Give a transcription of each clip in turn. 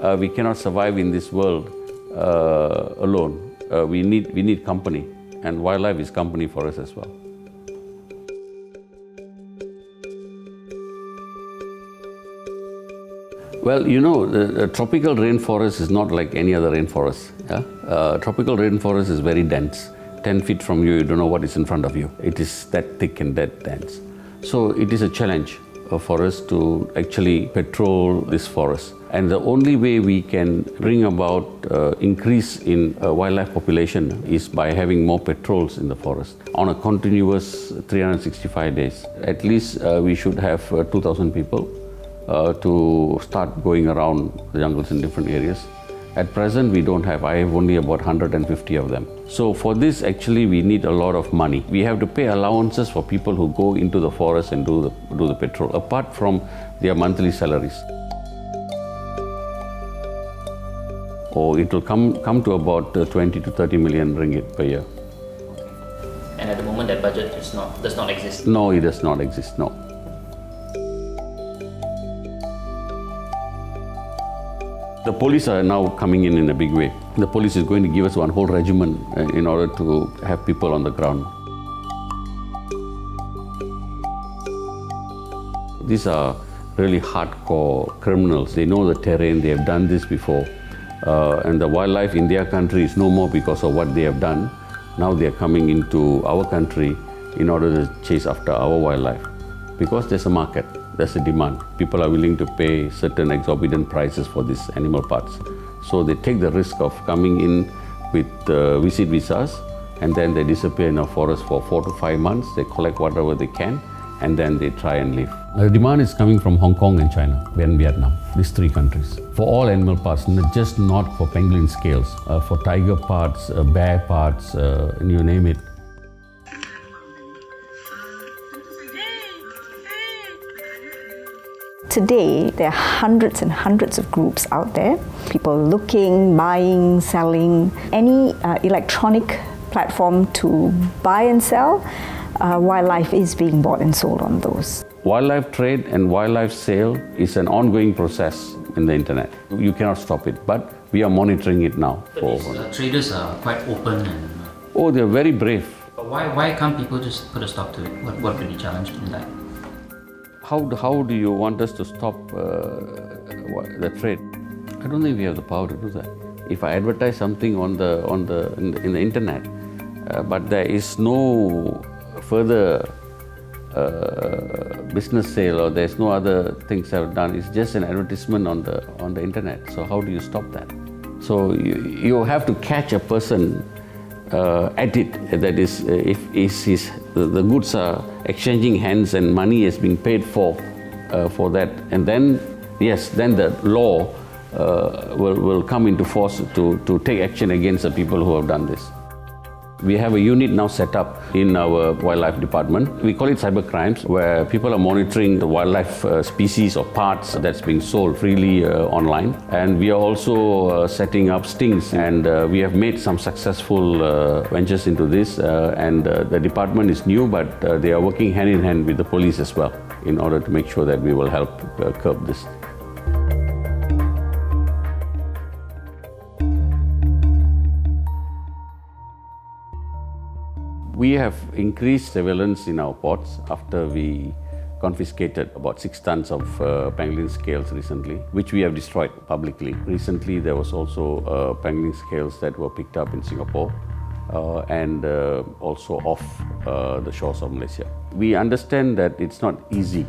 uh, we cannot survive in this world uh, alone. Uh, we, need, we need company, and wildlife is company for us as well. Well, you know, the, the tropical rainforest is not like any other rainforest. Yeah? Uh, tropical rainforest is very dense. 10 feet from you, you don't know what is in front of you. It is that thick and that dense. So it is a challenge uh, for us to actually patrol this forest. And the only way we can bring about uh, increase in uh, wildlife population is by having more patrols in the forest on a continuous 365 days. At least uh, we should have uh, 2,000 people uh, to start going around the jungles in different areas. At present, we don't have. I have only about 150 of them. So for this, actually, we need a lot of money. We have to pay allowances for people who go into the forest and do the, do the patrol, apart from their monthly salaries. Or it will come, come to about uh, 20 to 30 million ringgit per year. And at the moment, that budget is not does not exist. No, it does not exist, no. The police are now coming in in a big way. The police is going to give us one whole regiment uh, in order to have people on the ground. These are really hardcore criminals. They know the terrain, they have done this before. Uh, and the wildlife in their country is no more because of what they have done. Now they are coming into our country in order to chase after our wildlife. Because there's a market, there's a demand. People are willing to pay certain exorbitant prices for these animal parts. So they take the risk of coming in with uh, visit visas and then they disappear in a forest for four to five months. They collect whatever they can and then they try and leave. The demand is coming from Hong Kong and China and Vietnam, these three countries. For all animal parts, just not for pangolin scales, uh, for tiger parts, uh, bear parts, uh, you name it. Today, there are hundreds and hundreds of groups out there. People looking, buying, selling, any uh, electronic platform to buy and sell. Uh, wildlife is being bought and sold on those. Wildlife trade and wildlife sale is an ongoing process in the internet. You cannot stop it, but we are monitoring it now. For, These uh, traders are quite open and. uh, oh, they're very brave. But why, why can't people just put a stop to it? What, what could be challenged in that? How, do- how do you want us to stop uh, the trade? I don't think we have the power to do that. If I advertise something on the, on the, in, the, in the internet, uh, but there is no further uh, business sale or there's no other things I've done, it's just an advertisement on the, on the internet. So how do you stop that? So you, you have to catch a person uh, at it. That is, uh, if is his, the, goods are exchanging hands and money is being paid for uh, for that, and then yes, then the law uh, will, will come into force to, to take action against the people who have done this. We have a unit now set up in our wildlife department. We call it cyber crimes, where people are monitoring the wildlife uh, species or parts that's being sold freely uh, online. And we are also uh, setting up stings, and uh, we have made some successful uh, ventures into this. Uh, and the department is new, but they are working hand in hand with the police as well in order to make sure that we will help curb this. We have increased surveillance in our ports after we confiscated about six tons of uh, pangolin scales recently, which we have destroyed publicly. Recently, there was also uh, pangolin scales that were picked up in Singapore uh, and uh, also off uh, the shores of Malaysia. We understand that it's not easy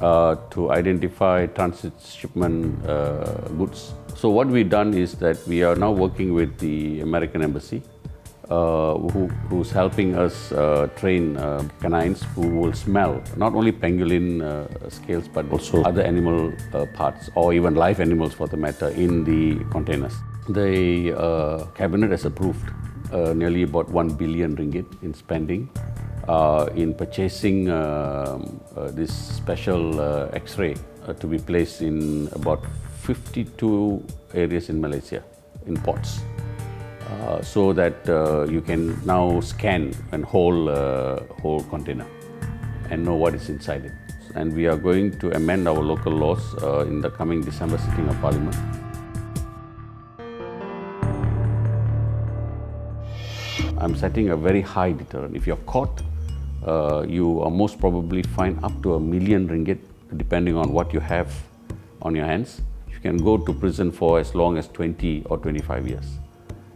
uh, to identify transit shipment goods. So what we've done is that we are now working with the American Embassy uh, who, who's helping us uh, train uh, canines who will smell not only pangolin uh, scales but also other animal uh, parts or even live animals for the matter in the containers. The uh, cabinet has approved nearly about 1 billion ringgit in spending in purchasing um, this special X-ray to be placed in about 52 areas in Malaysia in ports uh, so that uh, you can now scan a whole, uh, whole container and know what is inside it. And we are going to amend our local laws uh, in the coming December sitting of Parliament. I'm setting a very high deterrent. If you're caught, uh, you are most probably fined up to a million ringgit, depending on what you have on your hands. You can go to prison for as long as 20 or 25 years.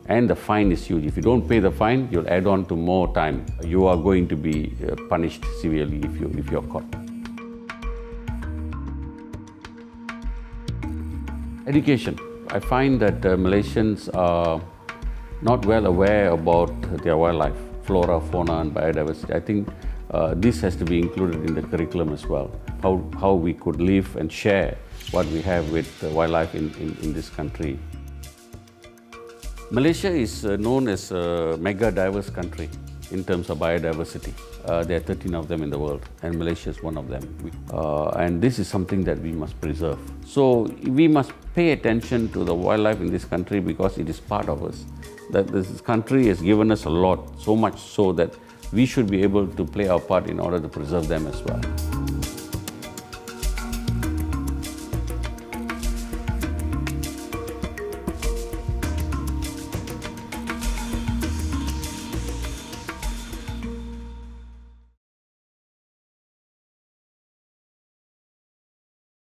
And the fine is huge. If you don't pay the fine, you'll add on to more time. You are going to be uh, punished severely if, you, if you're caught. Education. I find that uh, Malaysians are not well aware about their wildlife, flora, fauna and biodiversity. I think uh, this has to be included in the curriculum as well, how, how we could live and share what we have with wildlife in, in, in this country. Malaysia is uh, known as a mega diverse country in terms of biodiversity. Uh, there are 13 of them in the world, and Malaysia is one of them. Uh, and this is something that we must preserve. So we must pay attention to the wildlife in this country because it is part of us. That this country has given us a lot, so much so that we should be able to play our part in order to preserve them as well.